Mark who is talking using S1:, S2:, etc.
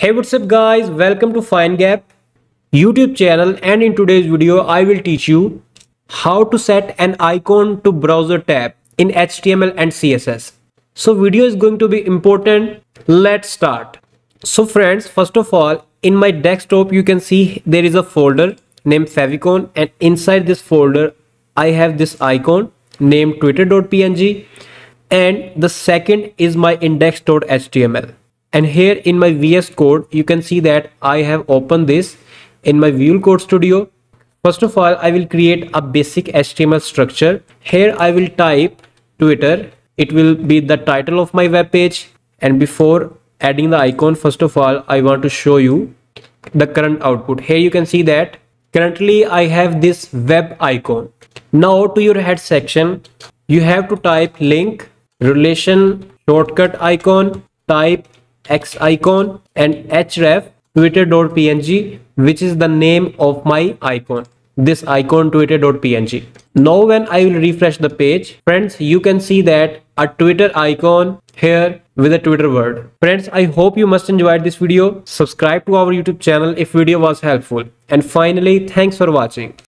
S1: Hey what's up guys welcome to FineGap YouTube channel and in today's video I will teach you how to set an icon to browser tab in HTML and CSS. So video is going to be important. Let's start. So friends first of all in my desktop you can see there is a folder named favicon and inside this folder I have this icon named twitter.png and the second is my index.html and here in my VS code you can see that I have opened this in my Visual Code Studio. First of all I will create a basic HTML structure. Here I will type Twitter. It will be the title of my web page. And before adding the icon first of all I want to show you the current output. Here you can see that currently I have this web icon. Now to your head section you have to type link relation shortcut icon type x icon and href twitter.png which is the name of my icon. This icon twitter.png now when i will refresh the page friends you can see that a twitter icon here with a twitter word. Friends i hope you must enjoyed this video. Subscribe to our youtube channel if video was helpful. And finally thanks for watching